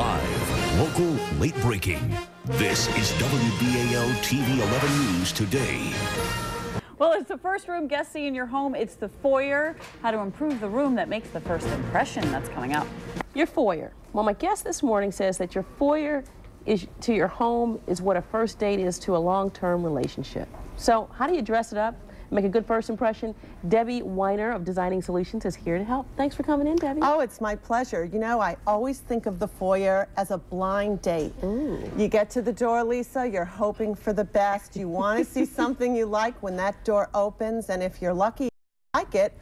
Live, local, late breaking. This is WBAL TV 11 News Today. Well, it's the first room guests see in your home. It's the foyer, how to improve the room that makes the first impression. That's coming up. Your foyer. Well, my guest this morning says that your foyer is to your home is what a first date is to a long-term relationship. So how do you dress it up? Make a good first impression. Debbie Wiener of Designing Solutions is here to help. Thanks for coming in, Debbie. Oh, it's my pleasure. You know, I always think of the foyer as a blind date. Ooh. You get to the door, Lisa, you're hoping for the best. You want to see something you like when that door opens, and if you're lucky, you like it,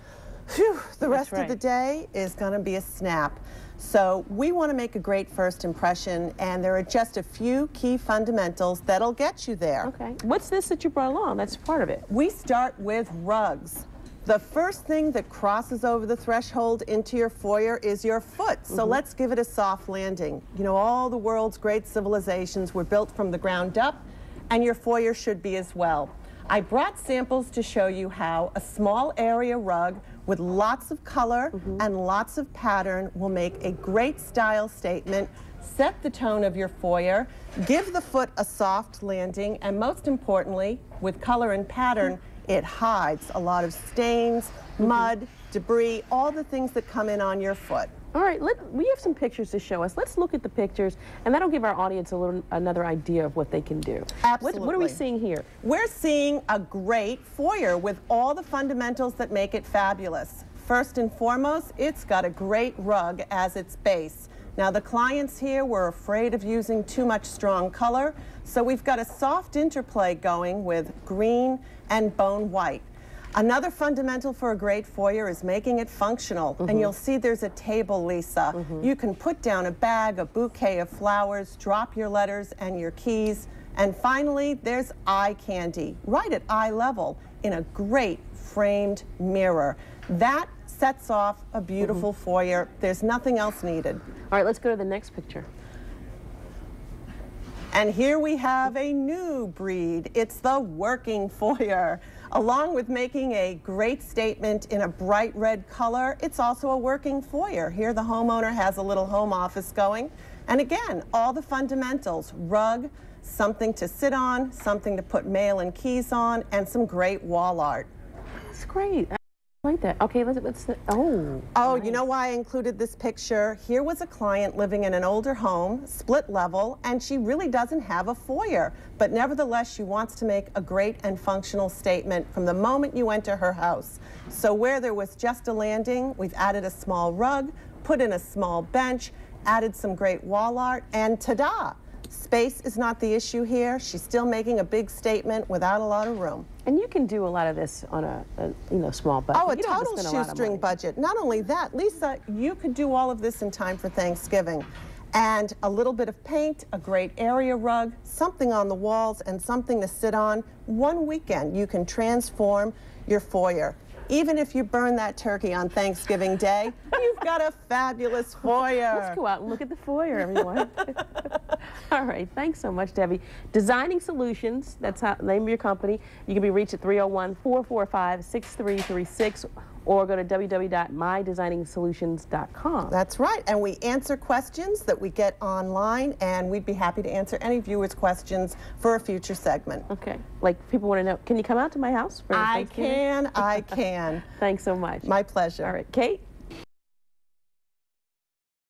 whew, the rest right. of the day is going to be a snap. So we want to make a great first impression, and there are just a few key fundamentals that'll get you there. Okay. What's this that you brought along? That's part of it. We start with rugs. The first thing that crosses over the threshold into your foyer is your foot. So Mm-hmm. let's give it a soft landing. You know, all the world's great civilizations were built from the ground up, and your foyer should be as well. I brought samples to show you how a small area rug with lots of color Mm-hmm. and lots of pattern will make a great style statement, set the tone of your foyer, give the foot a soft landing, and most importantly, with color and pattern, it hides a lot of stains, mud, debris, all the things that come in on your foot. All right, let, we have some pictures to show us. Let's look at the pictures, and that'll give our audience a little another idea of what they can do. What, what are we seeing here? We're seeing a great foyer with all the fundamentals that make it fabulous. First and foremost, it's got a great rug as its base. Now the clients here were afraid of using too much strong color, so we've got a soft interplay going with green and bone white. Another fundamental for a great foyer is making it functional. And mm-hmm. you'll see there's a table, Lisa. Mm-hmm. You can put down a bag, a bouquet of flowers, drop your letters and your keys. And finally, there's eye candy, right at eye level, in a great framed mirror. That sets off a beautiful mm-hmm. foyer. There's nothing else needed. All right, let's go to the next picture. And here we have a new breed. It's the working foyer. Along with making a great statement in a bright red color, it's also a working foyer. Here the homeowner has a little home office going. And again, all the fundamentals, rug, something to sit on, something to put mail and keys on, and some great wall art. That's great. Like that. Okay, let's, let's oh. Oh, you know why I included this picture? Here was a client living in an older home, split level, and she really doesn't have a foyer. But nevertheless, she wants to make a great and functional statement from the moment you enter her house. So where there was just a landing, we've added a small rug, put in a small bench, added some great wall art, and ta-da! Space is not the issue here. She's still making a big statement without a lot of room. And you can do a lot of this on a, a you know small budget. Oh, a You don't to total a shoestring budget. Not only that, Lisa, you could do all of this in time for Thanksgiving. And a little bit of paint, a great area rug, something on the walls, and something to sit on. One weekend, you can transform your foyer. Even if you burn that turkey on Thanksgiving Day, you've got a fabulous foyer. Let's go out and look at the foyer, everyone. All right, thanks so much, Debbie. Designing Solutions, that's how, the name of your company. You can be reached at 301-445-6336 or go to www.mydesigningsolutions.com. That's right. And we answer questions that we get online, and we'd be happy to answer any viewers' questions for a future segment. Okay, like people want to know, can you come out to my house for I can, I can. Thanks so much. My pleasure. All right, Kate?